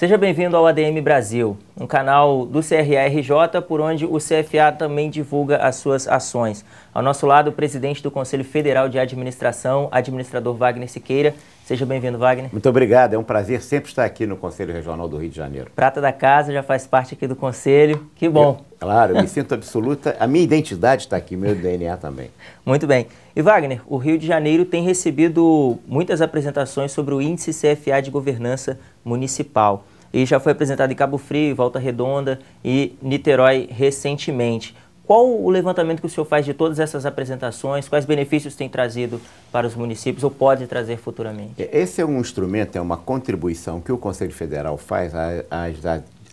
Seja bem-vindo ao ADM Brasil, um canal do CRA-RJ por onde o CFA também divulga as suas ações. Ao nosso lado, o presidente do Conselho Federal de Administração, administrador Wagner Siqueira. Seja bem-vindo, Wagner. Muito obrigado, é um prazer sempre estar aqui no Conselho Regional do Rio de Janeiro. Prata da casa, já faz parte aqui do Conselho, que bom. Eu, claro, eu me sinto absoluta, a minha identidade está aqui, meu DNA também. Muito bem. E Wagner, o Rio de Janeiro tem recebido muitas apresentações sobre o Índice CFA de Governança Municipal e já foi apresentado em Cabo Frio, Volta Redonda e Niterói recentemente. Qual o levantamento que o senhor faz de todas essas apresentações? Quais benefícios tem trazido para os municípios ou pode trazer futuramente? Esse é um instrumento, é uma contribuição que o Conselho Federal faz às,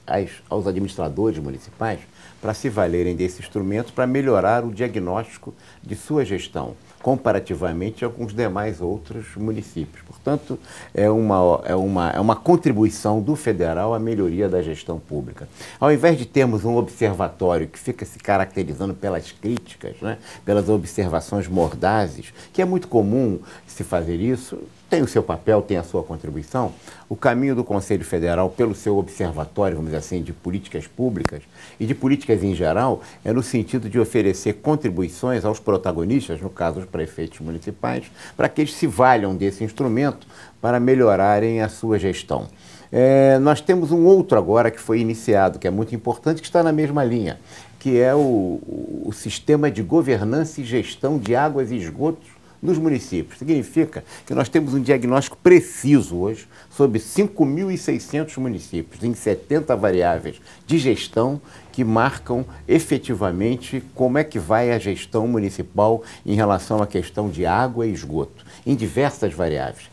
às, aos administradores municipais para se valerem desse instrumento para melhorar o diagnóstico de sua gestão comparativamente a alguns demais outros municípios. Portanto, é uma, é, uma, é uma contribuição do federal à melhoria da gestão pública. Ao invés de termos um observatório que fica se caracterizando pelas críticas, né, pelas observações mordazes, que é muito comum se fazer isso, tem o seu papel, tem a sua contribuição. O caminho do Conselho Federal, pelo seu observatório, vamos dizer assim, de políticas públicas e de políticas em geral, é no sentido de oferecer contribuições aos protagonistas, no caso os prefeitos municipais, para que eles se valham desse instrumento para melhorarem a sua gestão. É, nós temos um outro agora que foi iniciado, que é muito importante, que está na mesma linha, que é o, o sistema de governança e gestão de águas e esgotos nos municípios. Significa que nós temos um diagnóstico preciso hoje sobre 5.600 municípios, em 70 variáveis de gestão que marcam efetivamente como é que vai a gestão municipal em relação à questão de água e esgoto, em diversas variáveis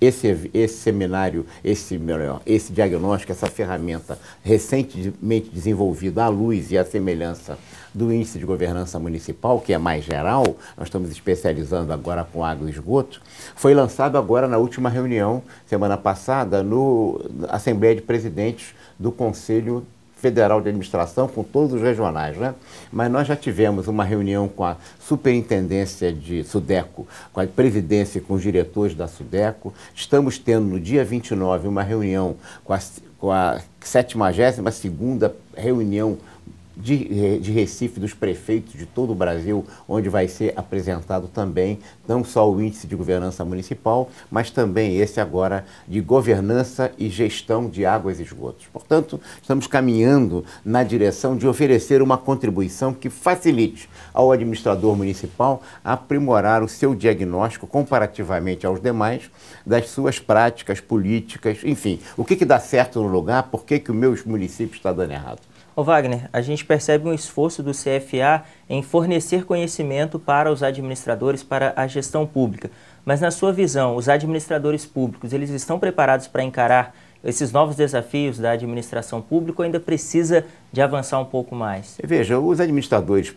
esse, esse seminário, esse, melhor, esse diagnóstico, essa ferramenta recentemente desenvolvida à luz e à semelhança do índice de governança municipal, que é mais geral, nós estamos especializando agora com água e esgoto, foi lançado agora na última reunião, semana passada, no Assembleia de Presidentes do Conselho Federal de Administração, com todos os regionais, né? Mas nós já tivemos uma reunião com a Superintendência de Sudeco, com a presidência e com os diretores da Sudeco. Estamos tendo no dia 29 uma reunião com a, com a 72ª reunião de, de Recife, dos prefeitos de todo o Brasil, onde vai ser apresentado também não só o índice de governança municipal, mas também esse agora de governança e gestão de águas e esgotos. Portanto, estamos caminhando na direção de oferecer uma contribuição que facilite ao administrador municipal aprimorar o seu diagnóstico comparativamente aos demais das suas práticas políticas, enfim, o que, que dá certo no lugar, por que, que o meu município está dando errado. Ô Wagner, a gente percebe um esforço do CFA em fornecer conhecimento para os administradores, para a gestão pública. Mas na sua visão, os administradores públicos, eles estão preparados para encarar esses novos desafios da administração pública ou ainda precisa de avançar um pouco mais? Veja, os administradores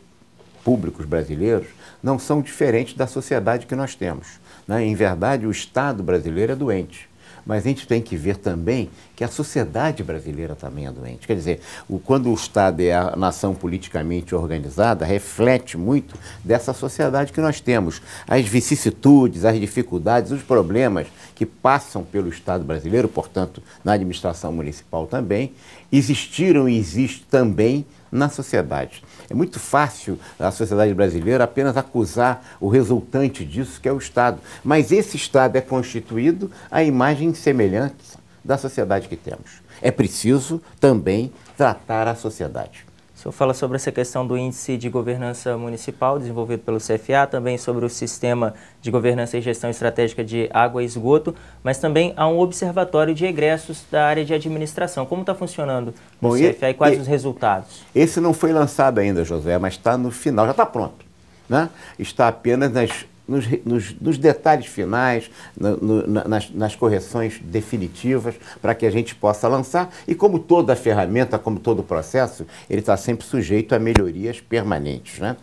públicos brasileiros não são diferentes da sociedade que nós temos. Né? Em verdade, o Estado brasileiro é doente mas a gente tem que ver também que a sociedade brasileira também é doente. Quer dizer, o, quando o Estado é a nação politicamente organizada, reflete muito dessa sociedade que nós temos. As vicissitudes, as dificuldades, os problemas que passam pelo Estado brasileiro, portanto, na administração municipal também, existiram e existem também na sociedade. É muito fácil a sociedade brasileira apenas acusar o resultante disso, que é o Estado. Mas esse Estado é constituído à imagem semelhante da sociedade que temos. É preciso também tratar a sociedade. O senhor fala sobre essa questão do índice de governança municipal desenvolvido pelo CFA, também sobre o sistema de governança e gestão estratégica de água e esgoto, mas também há um observatório de egressos da área de administração. Como está funcionando Bom, o CFA e, e quais e, os resultados? Esse não foi lançado ainda, José, mas está no final, já está pronto. Né? Está apenas nas nos, nos, nos detalhes finais, no, no, nas, nas, correções definitivas, para que a gente possa lançar. E como toda ferramenta, como todo processo, ele está sempre sujeito a melhorias permanentes. Né?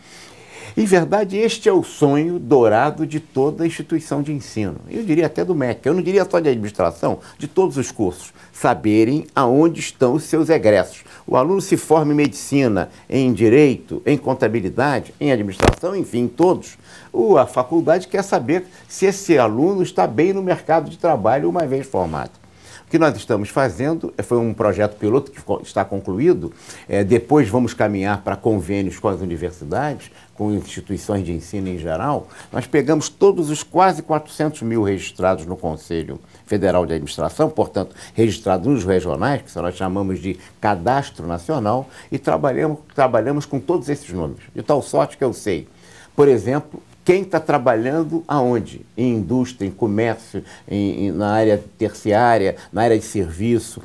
Em verdade, este é o sonho dourado de toda instituição de ensino. Eu diria até do MEC. Eu não diria só de administração, de todos os cursos. Saberem aonde estão os seus egressos. O aluno se forma em medicina, em direito, em contabilidade, em administração, enfim, todos. O, a faculdade quer saber se esse aluno está bem no mercado de trabalho uma vez formado. O que nós estamos fazendo é, foi um projeto piloto que está concluído. É, depois vamos caminhar para convênios com as universidades, com instituições de ensino em geral. Nós pegamos todos os quase 400 mil registrados no Conselho Federal de Administração, portanto, registrados nos regionais, que nós chamamos de cadastro nacional, e trabalhamos, trabalhamos com todos esses números. De tal sorte que eu sei, por exemplo, quem está trabalhando aonde? Em indústria, em comércio, em, em, na área terciária, na área de serviço,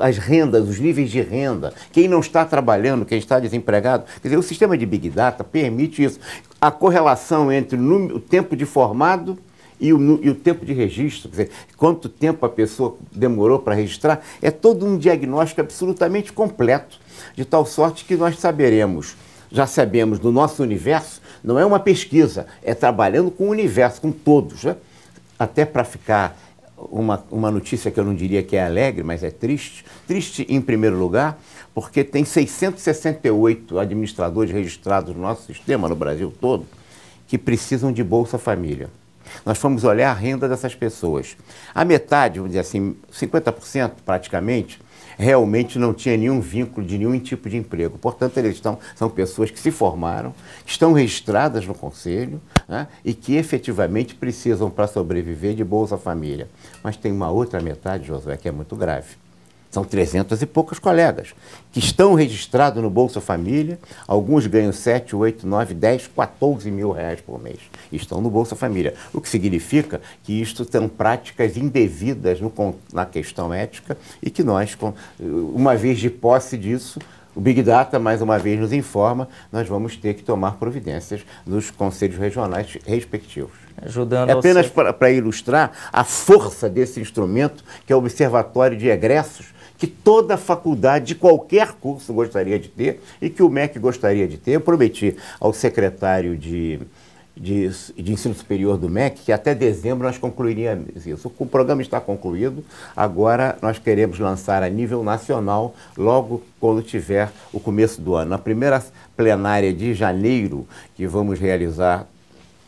as rendas, os níveis de renda, quem não está trabalhando, quem está desempregado. Quer dizer, o sistema de Big Data permite isso. A correlação entre o, o tempo de formado e o, e o, tempo de registro, quer dizer, quanto tempo a pessoa demorou para registrar, é todo um diagnóstico absolutamente completo, de tal sorte que nós saberemos, já sabemos do nosso universo, não é uma pesquisa, é trabalhando com o universo, com todos. Né? Até para ficar uma, uma notícia que eu não diria que é alegre, mas é triste. Triste, em primeiro lugar, porque tem 668 administradores registrados no nosso sistema, no Brasil todo, que precisam de Bolsa Família. Nós fomos olhar a renda dessas pessoas. A metade, vamos dizer assim, 50% praticamente, realmente não tinha nenhum vínculo de nenhum tipo de emprego. Portanto, eles estão, são pessoas que se formaram, que estão registradas no Conselho né, e que efetivamente precisam, para sobreviver, de Bolsa Família. Mas tem uma outra metade, Josué, que é muito grave são 300 e poucos colegas que estão registrados no Bolsa Família. Alguns ganham 7, 8, 9, 10, 14 mil reais por mês. Estão no Bolsa Família. O que significa que isto são práticas indevidas no, na questão ética e que nós, uma vez de posse disso, o Big Data, mais uma vez, nos informa, nós vamos ter que tomar providências nos conselhos regionais respectivos. Ajudando é apenas para ilustrar a força desse instrumento, que é o Observatório de Egressos, que toda faculdade de qualquer curso gostaria de ter e que o MEC gostaria de ter. Eu prometi ao secretário de, de, de Ensino Superior do MEC que até dezembro nós concluiríamos isso. O programa está concluído, agora nós queremos lançar a nível nacional logo quando tiver o começo do ano. Na primeira plenária de janeiro, que vamos realizar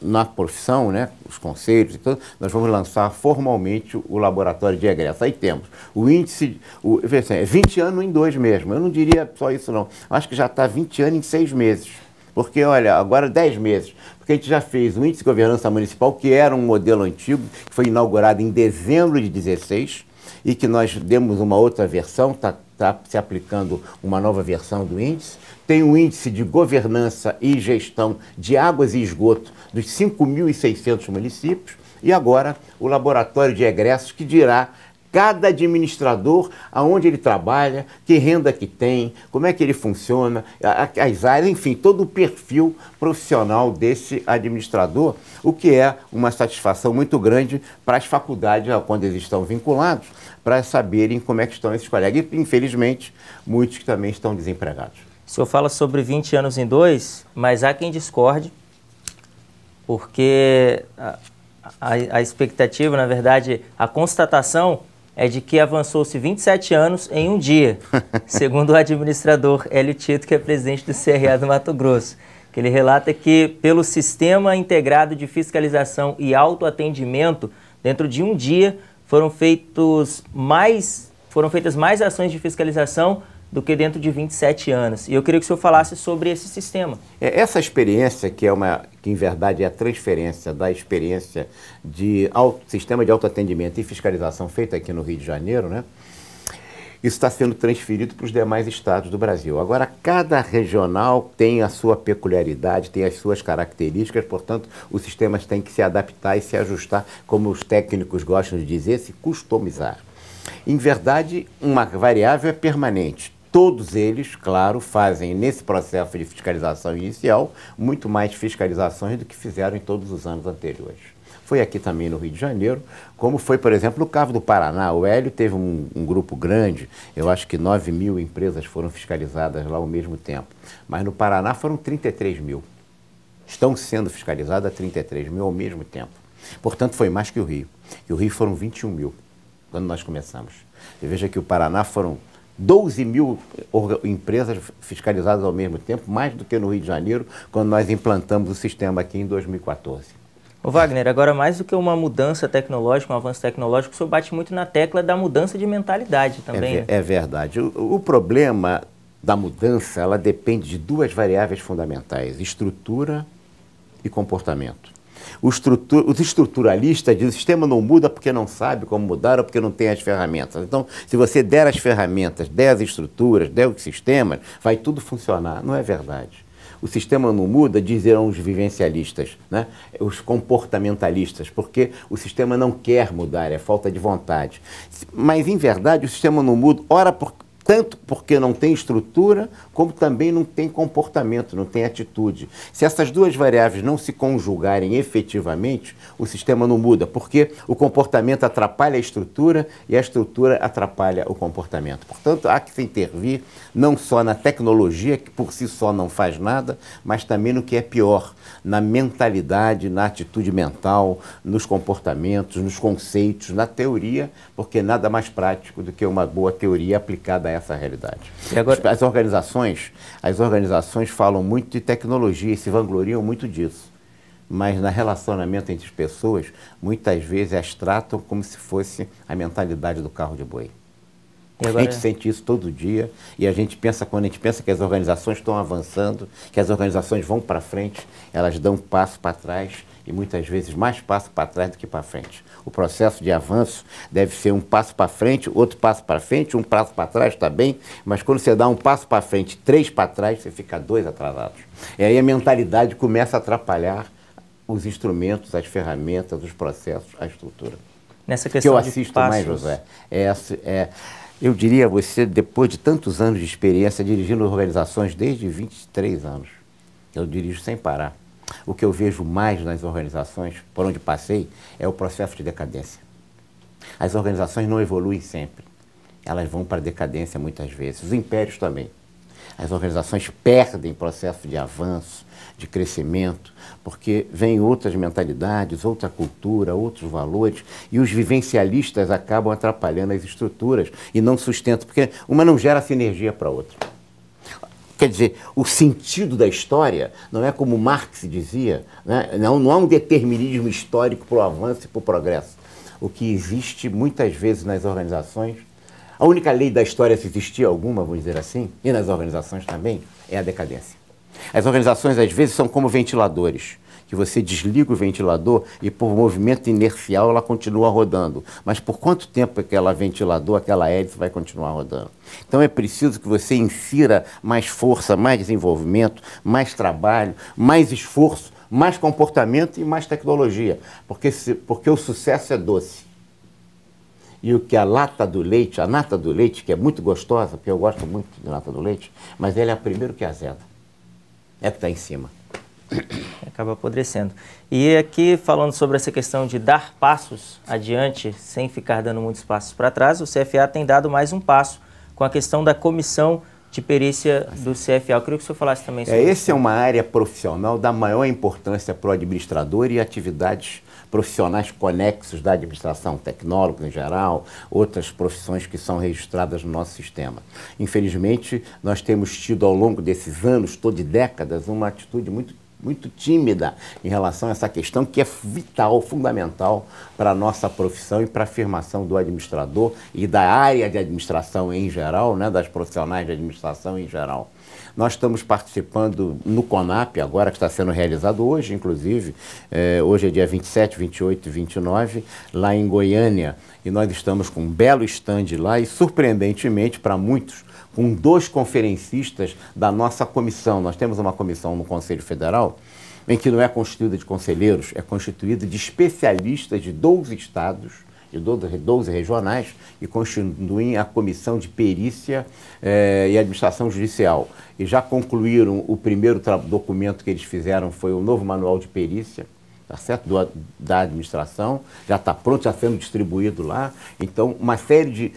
na profissão, né, os conselhos e tudo, nós vamos lançar formalmente o laboratório de egresso. Aí temos o índice, o, assim, é 20 anos em dois mesmo. Eu não diria só isso não. Acho que já está 20 anos em seis meses. Porque, olha, agora 10 meses. Porque a gente já fez o índice de governança municipal, que era um modelo antigo, que foi inaugurado em dezembro de 16 e que nós demos uma outra versão, está tá se aplicando uma nova versão do índice. Tem o índice de governança e gestão de águas e esgoto dos 5.600 municípios. E agora o laboratório de egressos que dirá cada administrador, aonde ele trabalha, que renda que tem, como é que ele funciona, as áreas, enfim, todo o perfil profissional desse administrador, o que é uma satisfação muito grande para as faculdades quando eles estão vinculados, para saberem como é que estão esses colegas. E, infelizmente, muitos que também estão desempregados. O senhor fala sobre 20 anos em dois, mas há quem discorde, porque a, a, a expectativa, na verdade, a constatação é de que avançou-se 27 anos em um dia, segundo o administrador Hélio Tito, que é presidente do CRA do Mato Grosso. Que ele relata que, pelo Sistema Integrado de Fiscalização e Autoatendimento, dentro de um dia foram, feitos mais, foram feitas mais ações de fiscalização do que dentro de 27 anos. E eu queria que o senhor falasse sobre esse sistema. É, essa experiência, que é uma, que em verdade é a transferência da experiência de auto, sistema de autoatendimento e fiscalização feita aqui no Rio de Janeiro, né? Isso está sendo transferido para os demais estados do Brasil. Agora, cada regional tem a sua peculiaridade, tem as suas características, portanto, os sistemas têm que se adaptar e se ajustar, como os técnicos gostam de dizer, se customizar. Em verdade, uma variável é permanente Todos eles, claro, fazem nesse processo de fiscalização inicial muito mais fiscalizações do que fizeram em todos os anos anteriores. Foi aqui também no Rio de Janeiro, como foi, por exemplo, no Cabo do Paraná. O Hélio teve um, um grupo grande, eu acho que 9 mil empresas foram fiscalizadas lá ao mesmo tempo. Mas no Paraná foram 33 mil. Estão sendo fiscalizadas 33 mil ao mesmo tempo. Portanto, foi mais que o Rio. E o Rio foram 21 mil, quando nós começamos. Veja que o Paraná foram 12 mil empresas fiscalizadas ao mesmo tempo, mais do que no Rio de Janeiro, quando nós implantamos o sistema aqui em 2014. O Wagner, agora mais do que uma mudança tecnológica, um avanço tecnológico, o senhor bate muito na tecla da mudança de mentalidade também. É, né? é verdade. O, o, problema da mudança, ela depende de duas variáveis fundamentais, estrutura e comportamento. Estrutura, os estruturalistas dizem o sistema não muda porque não sabe como mudar ou porque não tem as ferramentas. Então, se você der as ferramentas, der as estruturas, der os sistemas, vai tudo funcionar. Não é verdade. O sistema não muda, dizerão os vivencialistas, né? os comportamentalistas, porque o sistema não quer mudar, é falta de vontade. Mas, em verdade, o sistema não muda, ora por, tanto porque não tem estrutura, como também não tem comportamento, não tem atitude. Se essas duas variáveis não se conjugarem efetivamente, o sistema não muda, porque o comportamento atrapalha a estrutura e a estrutura atrapalha o comportamento. Portanto, há que se intervir não só na tecnologia, que por si só não faz nada, mas também no que é pior, na mentalidade, na atitude mental, nos comportamentos, nos conceitos, na teoria, porque nada mais prático do que uma boa teoria aplicada a essa realidade. Agora... As organizações, as organizações falam muito de tecnologia e se vangloriam muito disso. Mas no relacionamento entre as pessoas, muitas vezes as tratam como se fosse a mentalidade do carro de boi. Agora... A gente sente isso todo dia e a gente pensa, quando a gente pensa que as organizações estão avançando, que as organizações vão para frente, elas dão um passo para trás e muitas vezes mais passo para trás do que para frente. O processo de avanço deve ser um passo para frente, outro passo para frente, um passo para trás, está bem, mas quando você dá um passo para frente, três para trás, você fica dois atrasados. E aí a mentalidade começa a atrapalhar os instrumentos, as ferramentas, os processos, a estrutura. Nessa questão que eu assisto mais, José, é, é eu diria a você, depois de tantos anos de experiência dirigindo organizações desde 23 anos, eu dirijo sem parar. O que eu vejo mais nas organizações por onde passei é o processo de decadência. As organizações não evoluem sempre. Elas vão para a decadência muitas vezes. Os impérios também. As organizações perdem processo de avanço, de crescimento, porque vêm outras mentalidades, outra cultura, outros valores, e os vivencialistas acabam atrapalhando as estruturas e não sustentam, porque uma não gera sinergia para a outra. Quer dizer, o sentido da história não é como Marx dizia, né? não, não há um determinismo histórico para o avanço e para o progresso. O que existe muitas vezes nas organizações, a única lei da história, se existir alguma, vamos dizer assim, e nas organizações também, é a decadência. As organizações, às vezes, são como ventiladores que você desliga o ventilador e por movimento inercial ela continua rodando. Mas por quanto tempo aquela ventilador, aquela hélice vai continuar rodando? Então é preciso que você insira mais força, mais desenvolvimento, mais trabalho, mais esforço, mais comportamento e mais tecnologia, porque, se, porque o sucesso é doce. E o que a lata do leite, a nata do leite, que é muito gostosa, porque eu gosto muito de nata do leite, mas ela é a primeiro que azeda. É que está em cima. Acaba apodrecendo. E aqui, falando sobre essa questão de dar passos adiante, sem ficar dando muitos passos para trás, o CFA tem dado mais um passo com a questão da comissão de perícia do CFA. Eu queria que o senhor falasse também sobre é, isso. Essa é uma área profissional da maior importância para o administrador e atividades profissionais conexos da administração, tecnólogos em geral, outras profissões que são registradas no nosso sistema. Infelizmente, nós temos tido ao longo desses anos, todo de décadas, uma atitude muito muito tímida em relação a essa questão que é vital, fundamental para a nossa profissão e para a afirmação do administrador e da área de administração em geral, né, das profissionais de administração em geral. Nós estamos participando no CONAP, agora que está sendo realizado hoje, inclusive, eh, hoje é dia 27, 28 e 29, lá em Goiânia, e nós estamos com um belo estande lá e, surpreendentemente, para muitos, com dois conferencistas da nossa comissão. Nós temos uma comissão no Conselho Federal em que não é constituída de conselheiros, é constituída de especialistas de 12 estados e 12 regionais que constituem a Comissão de Perícia eh, e Administração Judicial. E já concluíram o primeiro documento que eles fizeram, foi o novo Manual de Perícia, tá certo? Do, da administração, já está pronto, já sendo distribuído lá. Então, uma série de,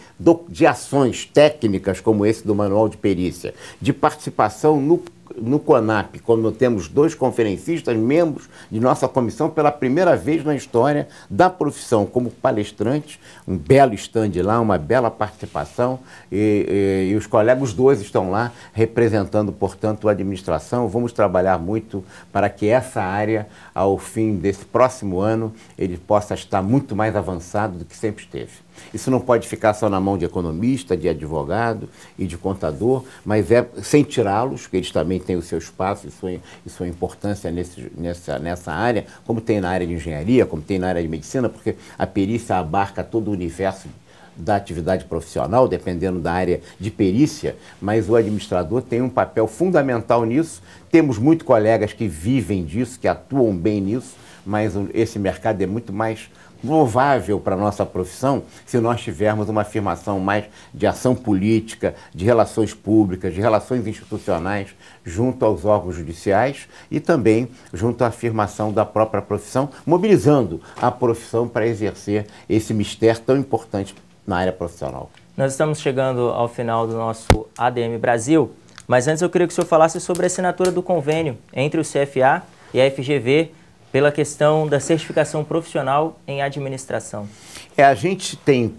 de ações técnicas, como esse do Manual de Perícia, de participação no no CONAP, quando temos dois conferencistas, membros de nossa comissão, pela primeira vez na história da profissão, como palestrantes, um belo stand lá, uma bela participação, e, e, e os colegas, dois estão lá representando, portanto, a administração. Vamos trabalhar muito para que essa área, ao fim desse próximo ano, ele possa estar muito mais avançado do que sempre esteve. Isso não pode ficar só na mão de economista, de advogado e de contador, mas é sem tirá-los, porque eles também têm o seu espaço e sua, e sua importância nesse, nessa, nessa área, como tem na área de engenharia, como tem na área de medicina, porque a perícia abarca todo o universo da atividade profissional, dependendo da área de perícia, mas o administrador tem um papel fundamental nisso. Temos muitos colegas que vivem disso, que atuam bem nisso, mas esse mercado é muito mais louvável para a nossa profissão se nós tivermos uma afirmação mais de ação política, de relações públicas, de relações institucionais junto aos órgãos judiciais e também junto à afirmação da própria profissão, mobilizando a profissão para exercer esse mistério tão importante na área profissional. Nós estamos chegando ao final do nosso ADM Brasil, mas antes eu queria que o senhor falasse sobre a assinatura do convênio entre o CFA e a FGV pela questão da certificação profissional em administração. É, a gente tem.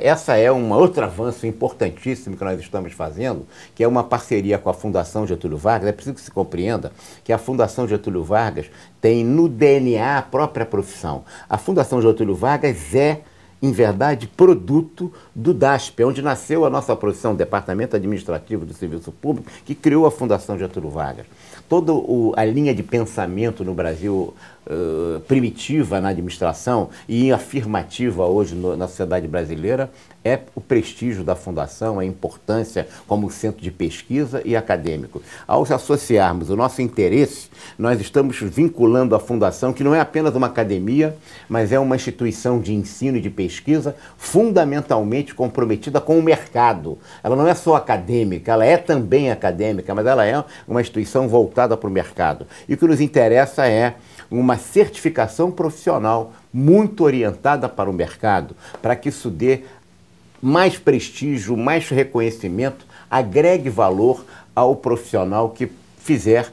Essa é um outro avanço importantíssimo que nós estamos fazendo, que é uma parceria com a Fundação Getúlio Vargas. É preciso que se compreenda que a Fundação Getúlio Vargas tem no DNA a própria profissão. A Fundação Getúlio Vargas é em verdade, produto do DASP, onde nasceu a nossa profissão, Departamento Administrativo do Serviço Público, que criou a Fundação Getúlio Vargas. Toda a linha de pensamento no Brasil uh, primitiva na administração e afirmativa hoje no, na sociedade brasileira é o prestígio da fundação, a importância como centro de pesquisa e acadêmico. Ao associarmos o nosso interesse, nós estamos vinculando a fundação, que não é apenas uma academia, mas é uma instituição de ensino e de pesquisa fundamentalmente comprometida com o mercado. Ela não é só acadêmica, ela é também acadêmica, mas ela é uma instituição voltada para o mercado. E o que nos interessa é uma certificação profissional muito orientada para o mercado, para que isso dê mais prestígio, mais reconhecimento, agregue valor ao profissional que fizer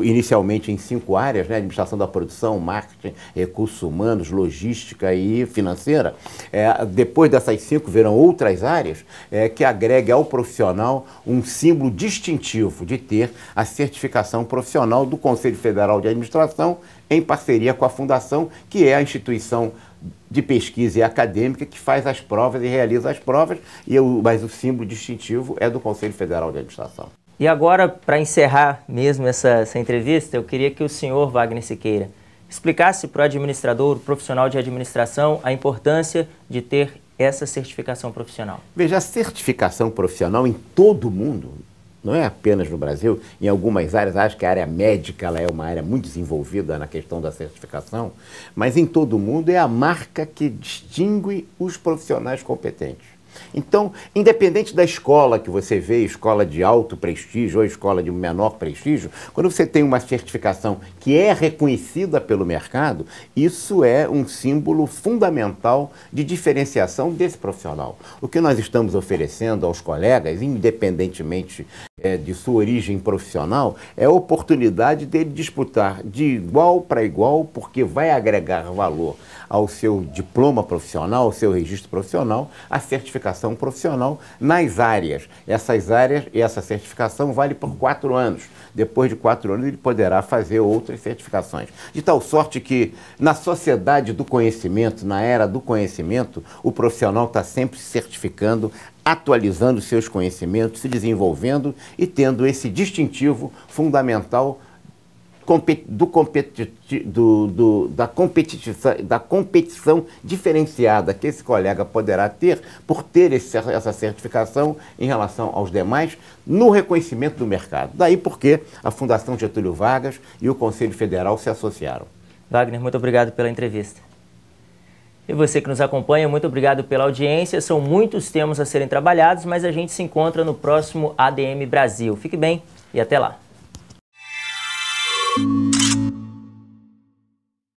inicialmente em cinco áreas, né, administração da produção, marketing, recursos humanos, logística e financeira. É, depois dessas cinco virão outras áreas é, que agregue ao profissional um símbolo distintivo de ter a certificação profissional do Conselho Federal de Administração em parceria com a Fundação, que é a instituição de pesquisa e acadêmica que faz as provas e realiza as provas, e eu, mas o símbolo distintivo é do Conselho Federal de Administração. E agora, para encerrar mesmo essa, essa, entrevista, eu queria que o senhor Wagner Siqueira explicasse para o administrador, o profissional de administração, a importância de ter essa certificação profissional. Veja, a certificação profissional em todo o mundo, não é apenas no Brasil, em algumas áreas, acho que a área médica ela é uma área muito desenvolvida na questão da certificação, mas em todo o mundo é a marca que distingue os profissionais competentes. Então, independente da escola que você vê, escola de alto prestígio ou escola de menor prestígio, quando você tem uma certificação que é reconhecida pelo mercado, isso é um símbolo fundamental de diferenciação desse profissional. O que nós estamos oferecendo aos colegas, independentemente é, de sua origem profissional, é a oportunidade dele disputar de igual para igual, porque vai agregar valor ao seu diploma profissional, ao seu registro profissional, a certificação profissional nas áreas. Essas áreas e essa certificação vale por quatro anos. Depois de quatro anos, ele poderá fazer outras certificações. De tal sorte que, na sociedade do conhecimento, na era do conhecimento, o profissional está sempre se certificando, atualizando seus conhecimentos, se desenvolvendo e tendo esse distintivo fundamental do do, do, da, competição, da competição diferenciada que esse colega poderá ter por ter esse, essa certificação em relação aos demais no reconhecimento do mercado. Daí porque a Fundação Getúlio Vargas e o Conselho Federal se associaram. Wagner, muito obrigado pela entrevista. E você que nos acompanha, muito obrigado pela audiência. São muitos temas a serem trabalhados, mas a gente se encontra no próximo ADM Brasil. Fique bem e até lá. Thank you.